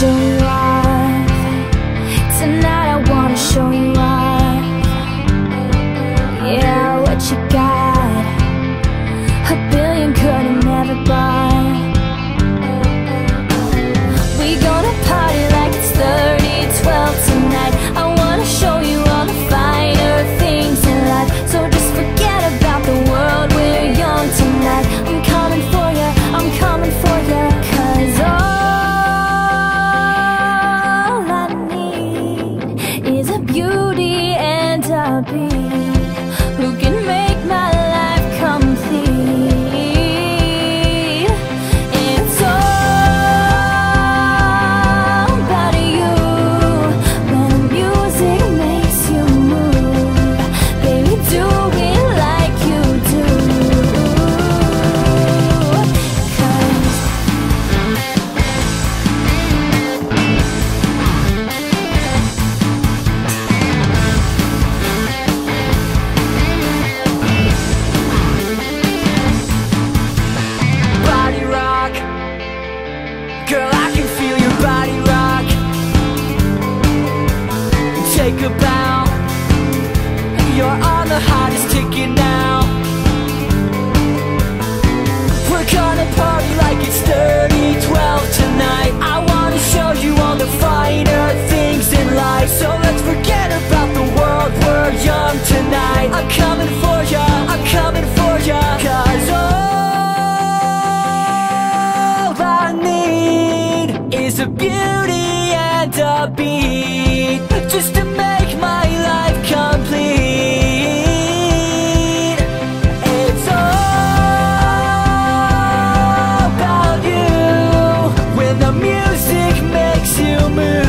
show be A beauty and a beat Just to make my life complete. It's all about you When the music makes you move.